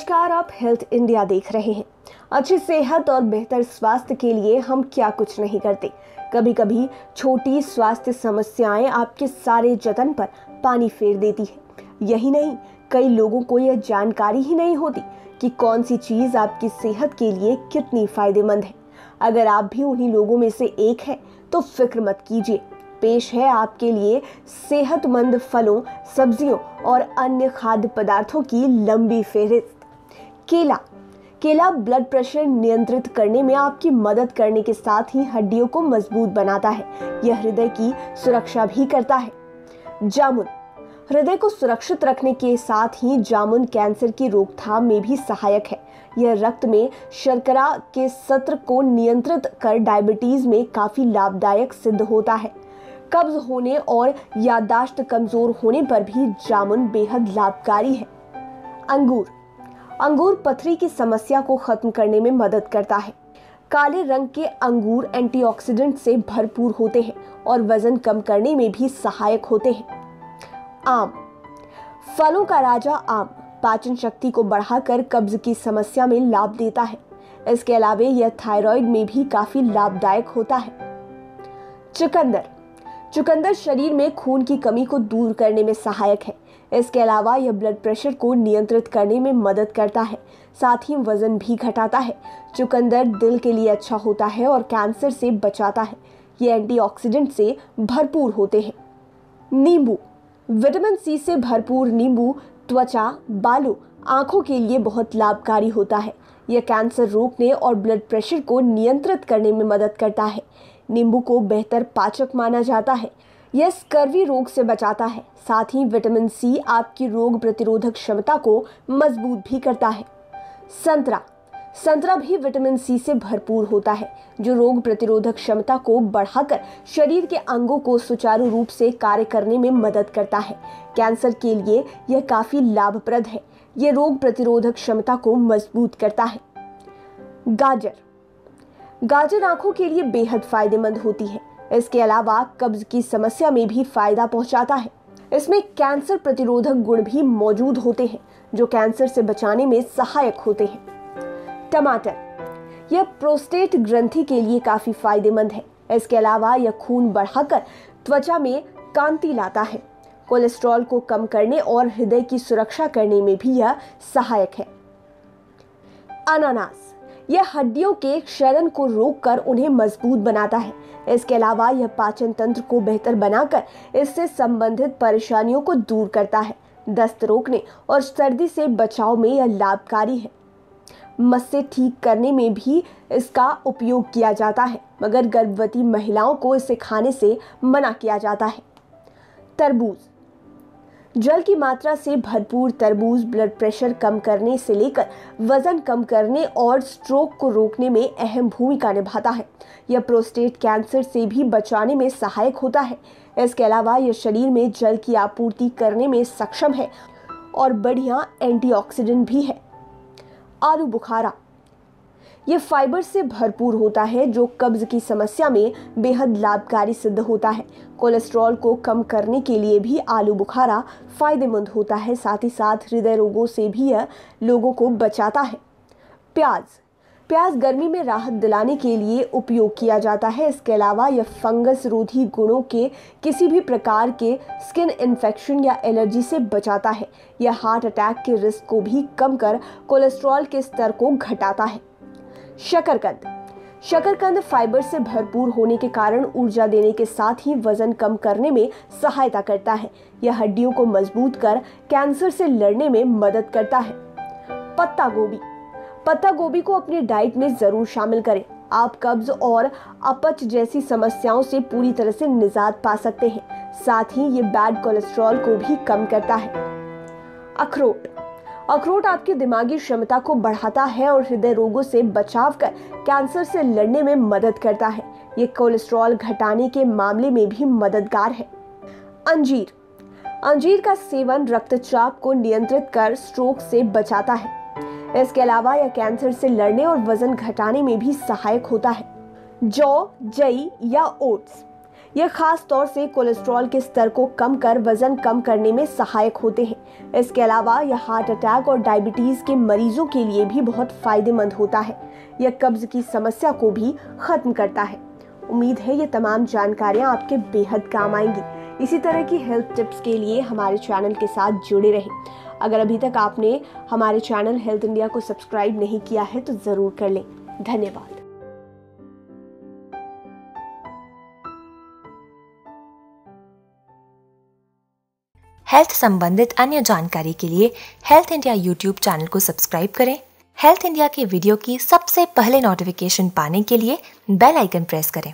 नमस्कार, आप health India देख रहे हैं। अच्छी सेहत और बेहतर स्वास्थ्य के लिए हम क्या कुछ नहीं करते। कभी कभी छोटी स्वास्थ्य समस्याएँ आपके सारे जतन पर पानी फेर देती है। यही नहीं, कई लोगों को यह जानकारी ही नहीं होती कि कौन सी चीज़ आपकी सेहत के लिए कितनी फ़ायदेमंद है। अगर आप भी उन्हीं लोगों में से एक हैं तो फ़िक्र मत कीजिए। पेश है आपके लिए सेहतमंद फलों, सब्जियों और अन्य खाद्य पदार्थों की लंबी फेहरिस्त। केला। केला ब्लड प्रेशर नियंत्रित करने में आपकी मदद करने के साथ ही हड्डियों को मज़बूत बनाता है। यह हृदय की सुरक्षा भी करता है। जामुन। हृदय को सुरक्षित रखने के साथ ही जामुन कैंसर की रोकथाम में भी सहायक है। यह रक्त में शर्करा के सत्र को नियंत्रित कर डायबिटीज़ में काफ़ी लाभदायक सिद्ध होता है। कब्ज होने और याददाश्त कमज़ोर होने पर भी जामुन बेहद लाभकारी है। अंगूर। अंगूर पथरी की समस्या को खत्म करने में मदद करता है। काले रंग के अंगूर एंटीऑक्सीडेंट से भरपूर होते हैं और वज़न कम करने में भी सहायक होते हैं। आम। फलों का राजा आम पाचन शक्ति को बढ़ाकर कब्ज की समस्या में लाभ देता है। इसके अलावे यह थायराइड में भी काफ़ी लाभदायक होता है। चुकंदर। चुकंदर शरीर में खून की कमी को दूर करने में सहायक है। इसके अलावा यह ब्लड प्रेशर को नियंत्रित करने में मदद करता है, साथ ही वज़न भी घटाता है। चुकंदर दिल के लिए अच्छा होता है और कैंसर से बचाता है। ये एंटीऑक्सीडेंट से भरपूर होते हैं। नींबू। विटामिन सी से भरपूर नींबू, त्वचा, बालों, आँखों के लिए बहुत लाभकारी होता है। यह कैंसर रोकने और ब्लड प्रेशर को नियंत्रित करने में मदद करता है। नींबू को बेहतर पाचक माना जाता है। यह स्कर्वी रोग से बचाता है। साथ ही विटामिन सी आपकी रोग प्रतिरोधक क्षमता को मज़बूत भी करता है। संतरा। संतरा भी विटामिन सी से भरपूर होता है, जो रोग प्रतिरोधक क्षमता को बढ़ाकर शरीर के अंगों को सुचारू रूप से कार्य करने में मदद करता है। कैंसर के लिए यह काफ़ी लाभप्रद है। यह रोग प्रतिरोधक क्षमता को मज़बूत करता है। गाजर। गाजर आँखों के लिए बेहद फ़ायदेमंद होती है। इसके अलावा कब्ज की समस्या में भी फ़ायदा पहुंचाता है। इसमें कैंसर प्रतिरोधक गुण भी मौजूद होते हैं, जो कैंसर से बचाने में सहायक होते हैं। टमाटर। यह प्रोस्टेट ग्रंथि के लिए काफ़ी फ़ायदेमंद है। इसके अलावा यह खून बढ़ाकर त्वचा में कांति लाता है। कोलेस्ट्रॉल को कम करने और हृदय की सुरक्षा करने में भी यह सहायक है। अनानास। यह हड्डियों के क्षरण को रोककर उन्हें मज़बूत बनाता है। इसके अलावा यह पाचन तंत्र को बेहतर बनाकर इससे संबंधित परेशानियों को दूर करता है। दस्त रोकने और सर्दी से बचाव में यह लाभकारी है। मस्से ठीक करने में भी इसका उपयोग किया जाता है, मगर गर्भवती महिलाओं को इसे खाने से मना किया जाता है। तरबूज जल की मात्रा से भरपूर तरबूज ब्लड प्रेशर कम करने से लेकर वज़न कम करने और स्ट्रोक को रोकने में अहम भूमिका निभाता है। यह प्रोस्टेट कैंसर से भी बचाने में सहायक होता है। इसके अलावा यह शरीर में जल की आपूर्ति करने में सक्षम है और बढ़िया एंटीऑक्सीडेंट भी है। आलू बुखारा ये फाइबर से भरपूर होता है, जो कब्ज की समस्या में बेहद लाभकारी सिद्ध होता है। कोलेस्ट्रॉल को कम करने के लिए भी आलू बुखारा फ़ायदेमंद होता है, साथ ही साथ हृदय रोगों से भी यह लोगों को बचाता है। प्याज। प्याज गर्मी में राहत दिलाने के लिए उपयोग किया जाता है। इसके अलावा यह फंगस रोधी गुणों के किसी भी प्रकार के स्किन इन्फेक्शन या एलर्जी से बचाता है। यह हार्ट अटैक के रिस्क को भी कम कर कोलेस्ट्रॉल के स्तर को घटाता है। शकरकंद। शकरकंद फाइबर से भरपूर होने के कारण ऊर्जा देने के साथ ही वज़न कम करने में सहायता करता है। यह हड्डियों को मज़बूत कर कैंसर से लड़ने में मदद करता है। पत्ता गोभी। पत्ता गोभी को अपनी डाइट में ज़रूर शामिल करें। आप कब्ज और अपच जैसी समस्याओं से पूरी तरह से निजात पा सकते हैं। साथ ही ये बैड कोलेस्ट्रॉल को भी कम करता है। अखरोट। अखरोट आपकी दिमागी क्षमता को बढ़ाता है और हृदय रोगों से बचाव कर कैंसर से लड़ने में मदद करता है। ये कोलेस्ट्रॉल घटाने के मामले में भी मददगार है। अंजीर। अंजीर का सेवन रक्तचाप को नियंत्रित कर स्ट्रोक से बचाता है। इसके अलावा यह कैंसर से लड़ने और वज़न घटाने में भी सहायक होता है। जौ, जई या ओट्स। यह खास तौर से कोलेस्ट्रॉल के स्तर को कम कर वज़न कम करने में सहायक होते हैं। इसके अलावा यह हार्ट अटैक और डायबिटीज़ के मरीजों के लिए भी बहुत फ़ायदेमंद होता है। यह कब्ज की समस्या को भी खत्म करता है। उम्मीद है ये तमाम जानकारियाँ आपके बेहद काम आएँगी। इसी तरह की हेल्थ टिप्स के लिए हमारे चैनल के साथ जुड़े रहें। अगर अभी तक आपने हमारे चैनल हेल्थ इंडिया को सब्सक्राइब नहीं किया है तो ज़रूर कर लें। धन्यवाद। हेल्थ संबंधित अन्य जानकारी के लिए हेल्थ इंडिया यूट्यूब चैनल को सब्सक्राइब करें। हेल्थ इंडिया के वीडियो की सबसे पहले नोटिफिकेशन पाने के लिए बेल आइकन प्रेस करें।